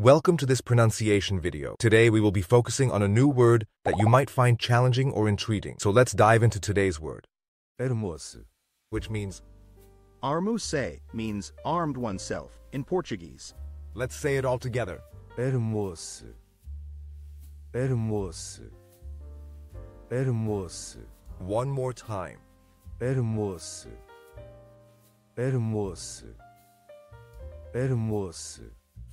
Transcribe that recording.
Welcome to this pronunciation video. Today we will be focusing on a new word that you might find challenging or intriguing. So let's dive into today's word, Armou-se. which means, Armou-se means armed oneself in Portuguese. let's say it all together. Armou-se. Armou-se. Armou-se. One more time. Armou-se. Armou-se. Armou-se.